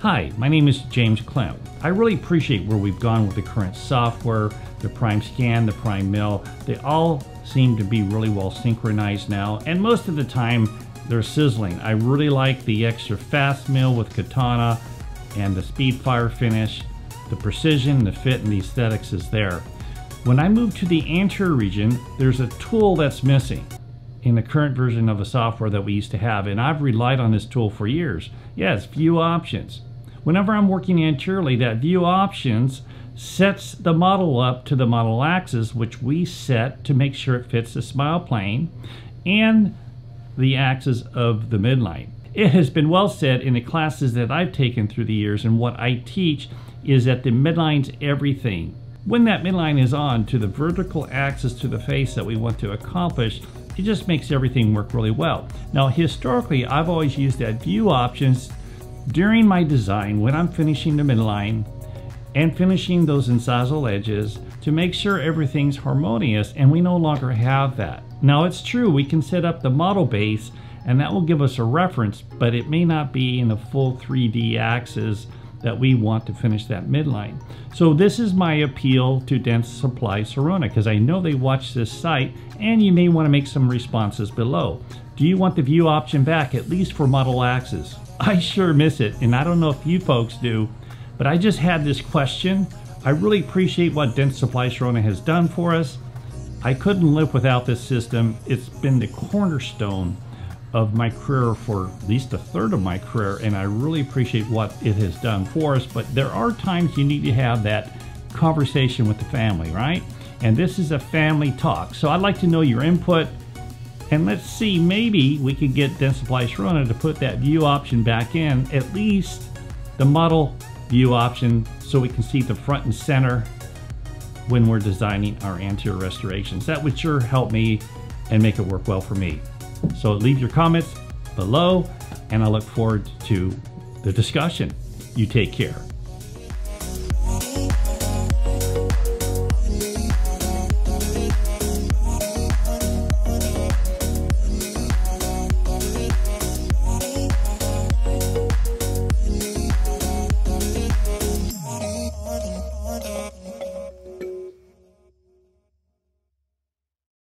Hi, my name is James Klim. I really appreciate where we've gone with the current software, the Prime Scan, the Prime Mill. They all seem to be really well synchronized now, and most of the time they're sizzling. I really like the extra fast mill with Katana and the Speedfire finish. The precision, the fit, and the aesthetics is there. When I move to the anterior region, there's a tool that's missing in the current version of the software that we used to have, and I've relied on this tool for years. Yes, view options. Whenever I'm working anteriorly, that view options sets the model up to the model axis, which we set to make sure it fits the smile plane and the axis of the midline. It has been well said in the classes that I've taken through the years and what I teach is that the midline's everything. When that midline is on to the vertical axis to the face that we want to accomplish, it just makes everything work really well. Now, historically, I've always used that view options during my design when I'm finishing the midline and finishing those incisal edges to make sure everything's harmonious and we no longer have that. Now it's true we can set up the model base and that will give us a reference but it may not be in the full 3D axis that we want to finish that midline. So this is my appeal to Dentsply Sirona because I know they watch this site and you may want to make some responses below. Do you want the view option back at least for model axis? I sure miss it and I don't know if you folks do, but I just had this question. I really appreciate what Dentsply Sirona has done for us. I couldn't live without this system. It's been the cornerstone of my career for at least a third of my career, and I really appreciate what it has done for us. But there are times you need to have that conversation with the family, right? And this is a family talk. So I'd like to know your input. And let's see, maybe we could get Dentsply Sirona to put that view option back in, at least the model view option, so we can see the front and center when we're designing our anterior restorations. That would sure help me and make it work well for me. So leave your comments below and I look forward to the discussion. You take care.